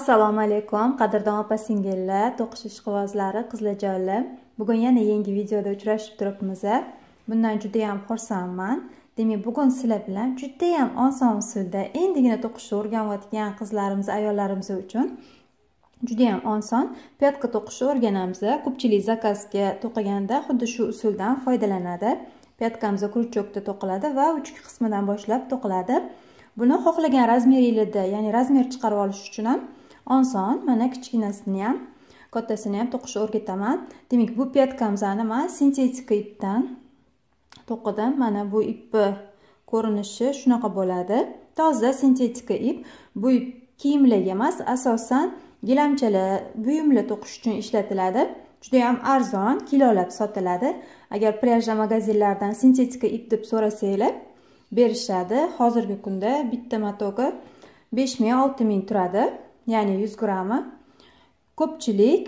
assalomu alaykum qadrdon opa singillar to'qish ishqibozlari qizlarjonlar bugun yana yangi videoda uchrashib turibmiz. Bundan judayam xursandman. Demak bugun sizlar bilan judayam oson usulda endigina to'qishni o'rganayotgan qizlarimiz ayollarimiz uchun judayam oson pyatka to'qishni o'rganamiz. Ko'pchilik zakazga to'qiganda xuddi shu usuldan foydalanadi. Pyatkamiz крючокda to'qiladi va uchki qismidan boshlab to'qiladi. Buni xohlagan razmeringlarda ya'ni razmer chiqarib olish uchun ham oson mana kichkinasini ham kattasini ham to'qishni o'rgataman demak bu petkamzani man sintetika ipdan to'qidim mana bu ipni ko'rinishi shunaqa bo'ladi. Toza sintetika ip. Bu ip kiyimlarga emas asosan gilamchalar buyumlar to'qish uchun ishlatiladi. Judayam arzon kilolab sotiladi. Agar plyajda magazinlaridan sintetika ip deb so'rasanglar berishadi. Hozirgi kunda bitta matoga besh ming olti ming turadi. Ya'ni yuz grammi. Ko'pchilik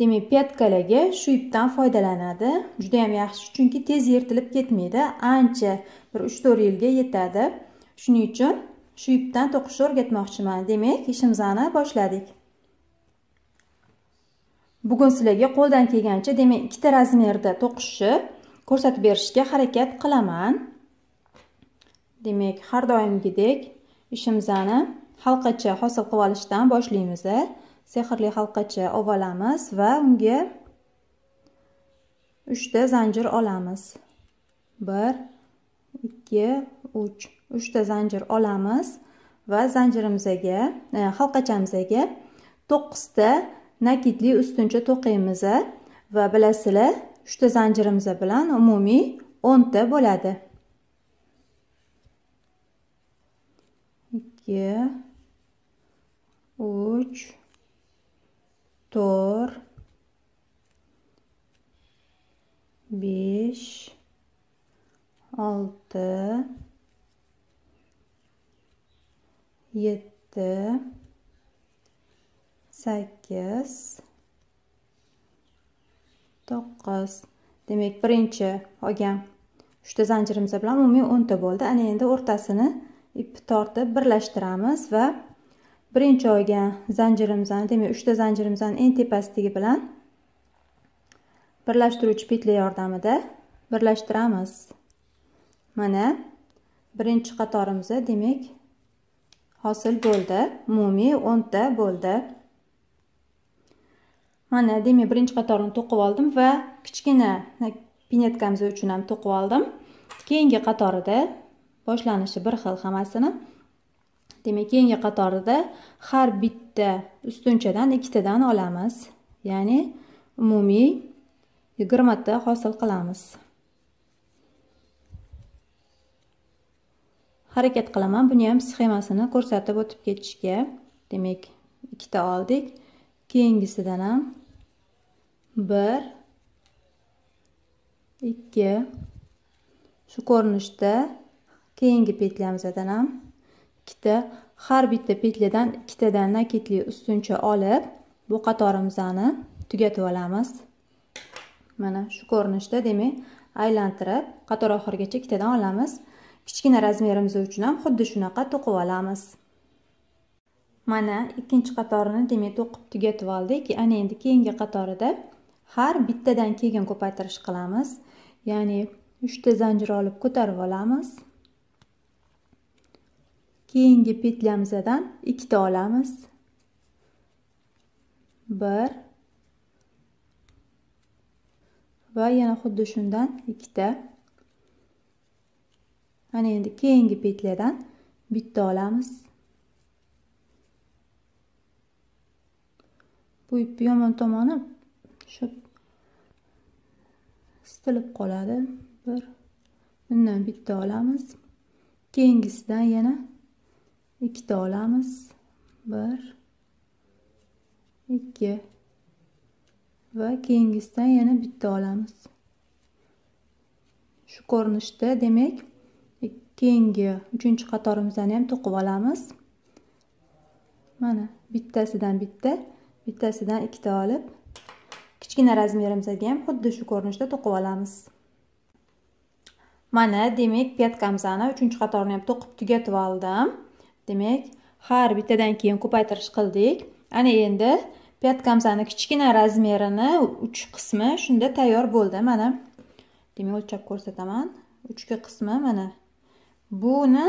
demak pyatkalarga shu ipdan foydalanadi. Juda ham yaxshi chunki tez yirtilib ketmaydi. Ancha bir uch to'rt yilga yetadi. Shuning uchun shu ipdan to'qishni o'rgatmoqchiman demak ishimizni boshladik. Bugun sizlarga qo'ldan kelgancha demak ikkita razmerda to'qishni ko'rsatib berishga harakat qilaman. Demak har doimgidek ishimizni halqacha hosil qilib olishdan boshlaymiz sehrli halqacha olib olamiz va unga uchta zanjir olamiz. Bir ikki uch. Uchta zanjir olamiz va zanjirimizga e, halqachamizga to'qqizta nakitli ustuncha to'qiymiz va bilasizlar uchta zanjirimiz bilan umumiy o'nta bo'ladi. Ikki uch. To'rt. Besh. Olti. Yetti. Sakkiz. To'qqiz. Demak birinchi olgan uchta zanjirimiz bilan umumiy o'nta bo'ldi. Ana endi o'rtasini ipni tortib birlashtiramiz va birinchi olgan zanjirimizni demak uchta zanjirimizdan eng tepasidagi bilan birlashtiruvchi petla yordamida birlashtiramiz. Mana birinchi qatorimiz demak hosil bo'ldi. Umumiy o'nta bo'ldi. Mana demak birinchi qatorni to'qib oldim va kichkina pinetkamiz uchun ham to'qib oldim. Keyingi qatorida boshlanishi bir xil hammasini demak keyingi qatorida har bitta ustunchadan ikkitadan olamiz. Ya'ni umumiy yigirmata hosil qilamiz. Harakat qilaman. Buni ham sxemasini ko'rsatib o'tib ketishga. Demak ikkita oldik. Keyingisidan ham bir ikki. Shu ko'rinishda keyingi petlyamizdan ham ikkita har bitta petladan ikkitadan nakitli ustuncha olib bu qatorimizni tugatib olamiz. Mana shu ko'rinishda demak aylantirib qator oxirigacha ikkitadan olamiz. Kichkina razmerimiz uchun ham xuddi shunaqa to'qib olamiz. Mana ikkinchi qatorini demak to'qib tugatib oldik. Ana endi keyingi qatorida har bittadan keyin ko'paytirish qilamiz. Ya'ni uchta zanjir olib ko'tarib olamiz. Keyingi petlyamizdan ikkita olamiz. Bir va yana xuddi shundan ikkita. Mana endi keyingi petladan bitta olamiz. Bu ipni yomon tomoni shu sitilib qoladi. Bir bundan bitta olamiz. Keyingisidan yana ikkita olamiz bir. Ikki. Va keyingisidan yana bitta olamiz. Shu ko'rinishda demak keyingi uchinchi qatorimizni ham to'qib olamiz. Mana bittasidan bitta bittasidan ikkita olib kichkina razmerimizga ham xuddi shu ko'rinishda to'qib olamiz. Mana demak pyatkamizni uchinchi qatorni ham to'qib tugatib oldim. Demak har bittadan keyin ko'paytirish qildik. Ana endi pyatkamzani kichkina razmerini uch qismi shunda tayyor bo'ldi mana. Demak o'lchab ko'rsataman. Uchga qismi mana. Buni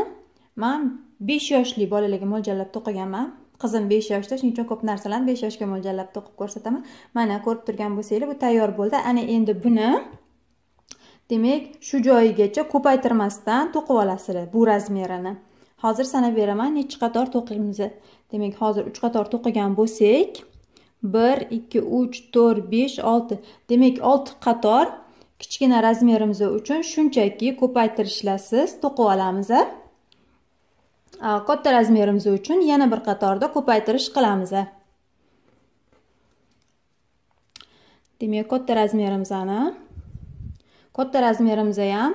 man besh yoshli bolalarga mo'ljallab to'qiganman. Qizim besh yoshda shuning uchun ko'p narsalarni besh yoshga mo'ljallab to'qib ko'rsataman. Mana ko'rib turgan bo'lsanglar bu tayyor bo'ldi. Ana endi buni demak shu joyigacha ko'paytirmasdan to'qib olasizlar bu razmerini. Hozir sanab beraman nechi qator to'qiymiz demak hozir uch qator to'qigan bo'lsak bir ikki uch to'rt besh olti. Demak olti qator kichkina razmerimiz uchun shunchaki ko'paytirishlarsiz to'qib olamiz katta razmerimiz uchun yana bir qatorda ko'paytirish qilamiz demak katta razmerimizni katta razmerimizni ham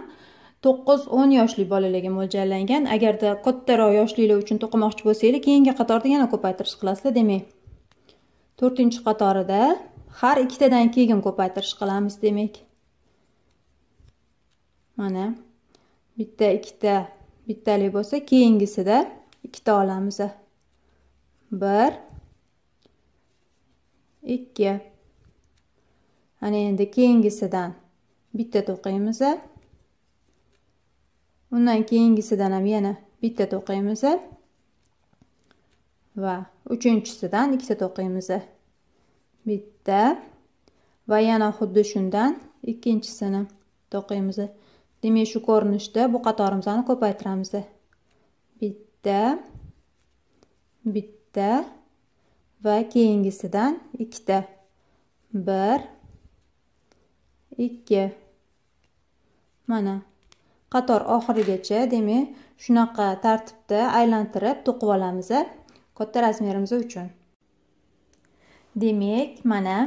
to'qqiz o'n yoshli bolalarga mo'ljallangan. Agarda kattaroq yoshlilar uchun to'qimoqchi bo'lsanglar keyingi qatorda yana ko'paytirish qilasizlar demak to'rtinchi qatorida har ikkitadan keyin ko'paytirish qilamiz demak mana bitta ikkita bittalik bo'lsa keyingisida ikkita olamiz bir ikki. Ana endi keyingisidan bitta to'qiymiz undan keyingisidan ham yana bitta to'qiymiz va uchinchisidan ikkita to'qiymiz bitta. Va yana xuddi shundan ikkinchisini to'qiymiz demak shu ko'rinishda bu qatorimizni ko'paytiramiz bitta. Bitta. Va keyingisidan ikkita. Bir. Ikki. Mana. Qator oxirigacha demak shunaqa tartibda aylantirib to'qib olamiz katta razmerimiz uchun. Demak mana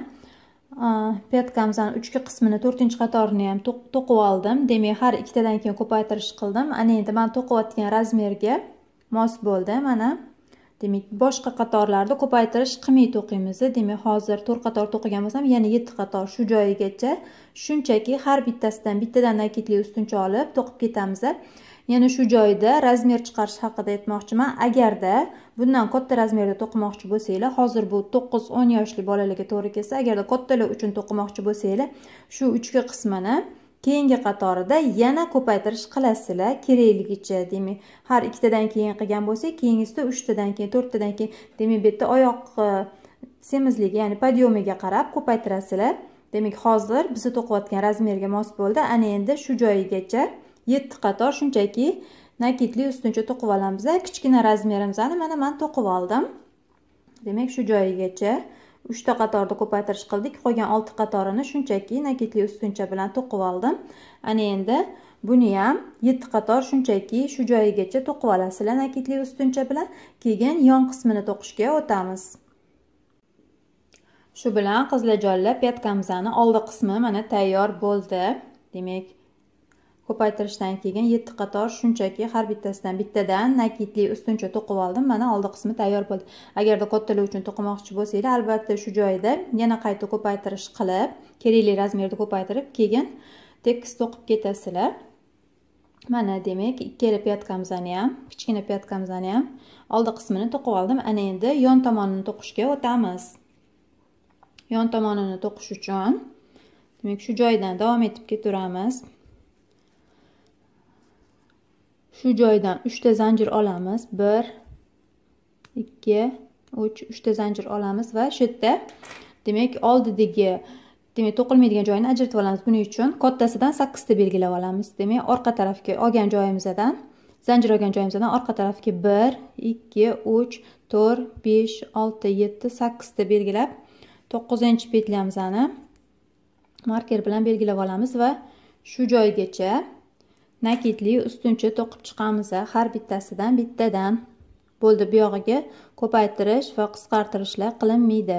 petkamizni uchki qismini to'rtinchi qatorini ham to'qib oldim. Demak har ikkitadan keyin ko'paytirish qildim. Ana endi man to'qiyotgan razmerga mos bo'ldi mana. Demak boshqa qatorlarda ko'paytirish qilmay to'qiymiz demak hozir to'rt qator to'qigan bo'lsam yana yetti qator shu joyigacha shunchaki har bittasidan bittadan nakidli ustuncha olib to'qib ketamiz yana shu joyda razmer chiqarish haqida aytmoqchiman. Agarda bundan katta razmerda to'qimoqchi bo'lsanglar hozir bu to'qqiz o'n yoshli bolalarga to'g'ri kelsa agarda kattalar uchun to'qimoqchi bo'lsanglar shu uchki qismini keyingi qatorida yana ko'paytirish qilasizlar kerakligicha demak har ikkitadan keyin qilgan bo'lsak keyingisida uchtadan keyin to'rttadan keyin demak bu yerda oyoq e, semizligi ya'ni podyomiga qarab ko'paytirasizlar. Demak hozir bizni to'qiyotgan razmerga mos bo'ldi. Ana endi shu joyigacha yetti qator shunchaki nakidli ustuncha to'qib olamiz kichkina razmerimizni mana man to'qib oldim. Demak shu joyigacha uchta qatorda ko'paytirish qildik. Qolgan olti qatorini shunchaki nakitli ustuncha bilan to'qib oldim. Ana endi buni ham yetti qator shunchaki shu joyigacha to'qib olasizlar nakitli ustuncha bilan. Keyin yon qismini to'qishga o'tamiz. Shu bilan qizlarjonlar pyatkamizni oldi qismi mana tayyor bo'ldi. Demak ko'paytirishdan keyin yetti qator shunchaki har bittasidan bittadan nakidli ustuncha to'qib oldim. Mana oldi qismi tayyor bo'ldi. Agarda kattalar uchun to'qimoqchi bo'lsanglar albatta shu joyda yana qayta ko'paytirish qilib kerakli razmerda ko'paytirib keyin tekis to'qib ketasizlar. Mana demak ikkala pyatkamizni ham kichkina pyatkamizni ham oldi qismini to'qib oldim. Ana endi yon tomonini to'qishga o'tamiz. Yon tomonini to'qish uchun demak shu joydan davom etib ketaveramiz shu joydan 3 ta zanjir olamiz. 1 2 3 3 ta zanjir olamiz va shu yerda demak oldidagi demak to'qilmaydigan joyini ajratib olamiz. Buning uchun kattasidan 8 ta belgilab olamiz. Demak orqa tarafga olgan joyimizdan zanjir olgan joyimizdan orqa tarafga 1 2 3 4 5 6 7 8 ta belgilab 9-chi petlyamizni marker bilan belgilab olamiz va shu joygacha nakitli ustuncha to'qib chiqamiz har bittasidan bittadan. Bo'ldi bu yog'iga ko'paytirish va qisqartirishlar qilinmaydi.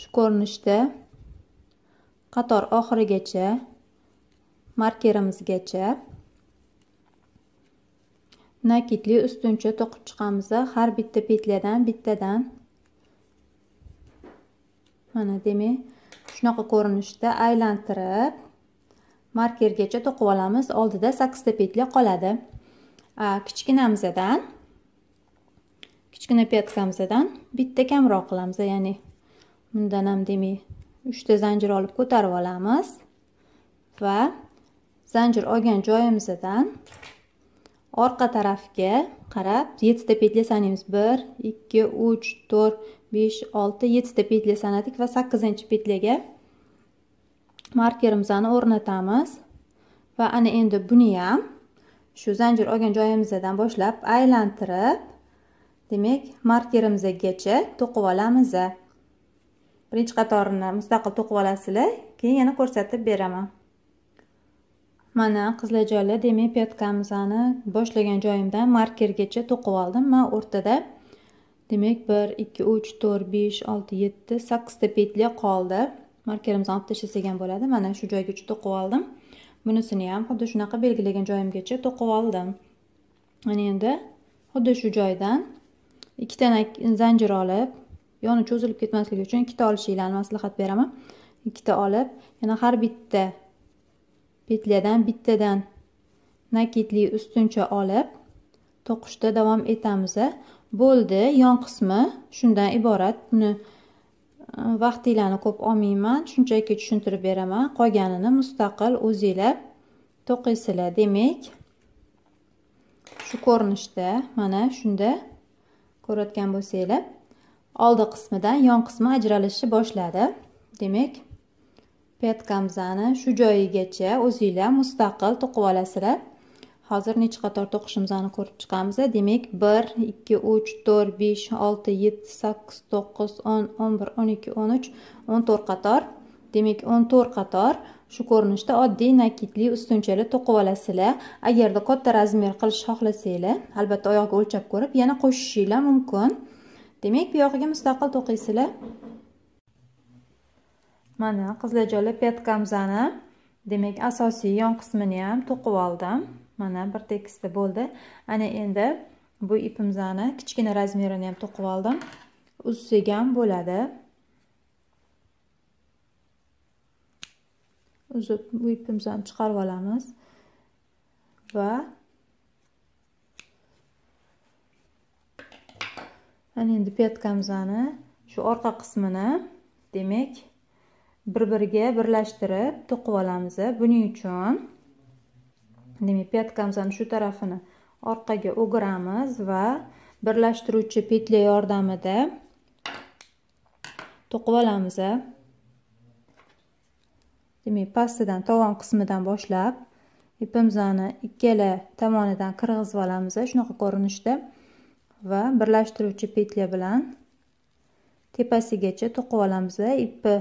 Shu ko'rinishda qator oxirigacha markerimizgacha nakitli ustuncha to'qib chiqamiz har bitta petladan bittadan. Mana demak shunaqa ko'rinishda aylantirib markergacha to'qib olamiz. Oldida sakkizta petli qoladi. Kichkinamizdan kichkina petkamizdan bitta kamroq qilamiz. Ya'ni bundan ham demak uchta zanjir olib ko'tarib olamiz. Va zanjir olgan joyimizdan orqa tarafga qarab yettita petli sanaymiz. Bir ikki uch to'rt besh olti yettita petli sanadik va sakkizinchi petlaga markerimizni o'rnatamiz. Va ana endi buni ham shu zanjir olgan joyimizdan boshlab aylantirib demak markerimizgacha to'qib olamiz. Birinchi qatorini mustaqil to'qib olasizlar keyin yana ko'rsatib beraman. Mana qizlarjonlar demak pyatkamizni boshlagan joyimdan markergacha to'qib oldim. Man o'rtada demak bir ikki uch to'rt besh olti yetti sakkizta petля qoldi. Markerimizni olib tashlasak ham bo'ladi. Mana shu joygacha to'qib oldim. Bunisini ham xuddi shunaqa belgilagan joyimgacha to'qib oldim. Mana endi xuddi shu joydan ikkita zanjir olib yoni cho'zilib ketmasligi uchun ikkita olishinglarni maslahat beraman. Ikkita olib yana har bitta petladan bittadan nakitli ustuncha olib to'qishda davom etamiz bo'ldi yon qismi shundan iborat. Buni vaqtinglarni ko'p olmayman shunchaki tushuntirib beraman. Qolganini mustaqil o'zinglar to'qiysizlar. Demak shu ko'rinishda mana shunda ko'rayotgan bo'lsanglar oldi qismidan yon qismi ajralishni boshladi. Demak petkamizni shu joyigacha o'zinglar mustaqil to'qib olasizlar. Hozir necha qator to'qishimizni ko'rib chiqamiz demak bir ikki uch to'rt besh olti yetti sakkiz to'qqiz o'n o'n bir o'n ikki o'n uch o'n to'rt qator. Demak o'n to'rt qator. Shu ko'rinishda oddiy nakitli ustunchali to'qib olasizlar. Agarda katta razmer qilish xohlasanglar albatta oyoqqa o'lchab ko'rib yana qo'shishinglar mumkin. Demak bu yog'iga mustaqil to'qiysizlar. Mana qizlar joylab petkamizni demak asosiy yon qismini ham to'qib oldim. Mana bir tekisda bo'ldi. Ana endi bu ipimizani kichkina razmerini ham to'qib oldim. Uzsak ham bo'ladi. Uzib bu ipimizni chiqarib olamiz. Va ana endi petkamizni shu orqa qismini demak bir biriga birlashtirib to'qib olamiz. Buning uchun demak pyatkamizni shu tarafini orqaga o'giramiz va birlashtiruvchi petля yordamida to'qib olamiz demak pastidan tovon qismidan boshlab ipimizni ikkala tomonidan qirg'izib olamiz shunaqa ko'rinishda va birlashtiruvchi petля bilan tepasigacha to'qib olamiz ipni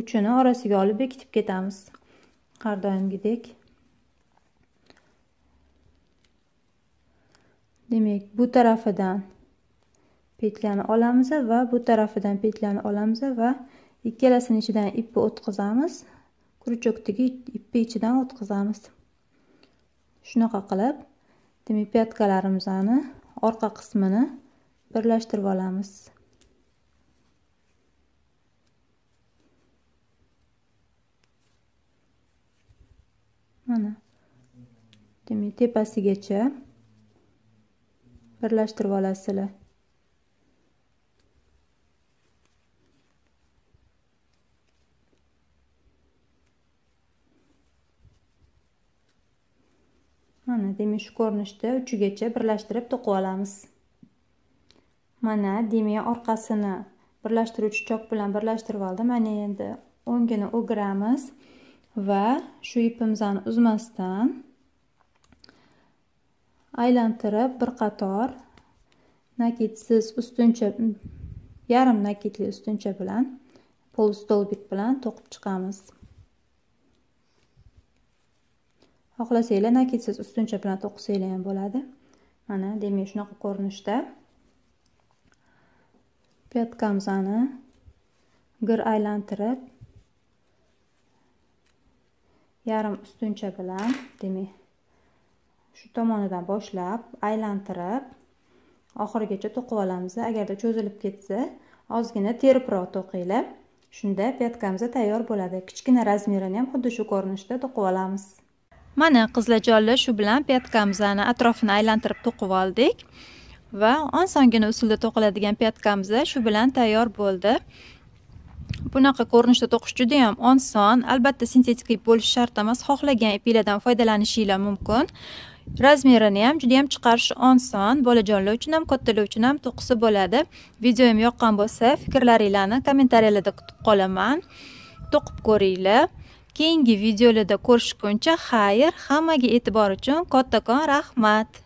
uchini orasiga olib bekitib ketamiz. Har doimgidek demak bu tarafidan petlyani olamiz va bu tarafidan petlyani olamiz va ikkalasini ichidan ipni o'tkazamiz. Крючокdagi ipni ichidan o'tkazamiz. Shunaqa qilib demak pyatkalarimizni orqa qismini birlashtirib olamiz. Mana. Demak tepasigacha birlashtirib olasizlar. Mana demak shu ko'rinishda uchigacha birlashtirib to'qib olamiz. Mana demak orqasini birlashtiruvchi chok bilan birlashtirib oldim. Mana endi o'ngini o'giramiz va shu ipimizni uzmasdan aylantirib bir qator nakitsiz ustuncha yarim nakitli ustuncha bilan polustolbik bilan to'qib chiqamiz. Xohlasanglar nakitsiz ustuncha bilan to'qisanglar ham bo'ladi. Mana demak shunaqa ko'rinishda pyatkamizni gir aylantirib yarim ustuncha bilan demak shu tomonidan boshlab aylantirib oxirigacha to'qib olamiz agarda cho'zilib ketsa ozgina teribroq to'qinglar shunda pyatkamiz tayyor bo'ladi. Kichkina razmerini ham xuddi shu ko'rinishda to'qib olamiz. Mana qizlajonlar shu bilan pyatkamizni atrofini aylantirib to'qib oldik va osongina usulda to'qiladigan pyatkamiz shu bilan tayyor bo'ldi. Bunaqa ko'rinishda to'qish juda ham oson. Albatta sintetik ip bo'lishi shart emas. Xohlagan ipinglardan foydalanishinglar mumkin. Razmerini ham juda yam chiqarish oson. Bolajonlar uchun ham kattalar uchun ham to'qisi bo'ladi. Videoyim yoqqan bo'lsa fikrlaringlarni kommentariyalarda kutib qolaman. To'qib ko'ringlar. Keyingi videolarda ko'rishguncha xayr hammaga e'tibor uchun kattakon rahmat.